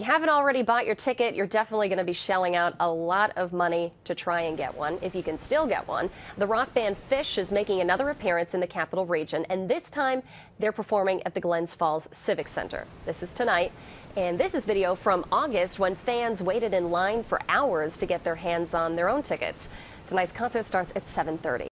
you haven't already bought your ticket, you're definitely going to be shelling out a lot of money to try and get one, if you can still get one. The rock band Phish is making another appearance in the capital region, and this time they're performing at the Glens Falls Civic Center. This is tonight, and this is video from August when fans waited in line for hours to get their hands on their own tickets. Tonight's concert starts at 7:30.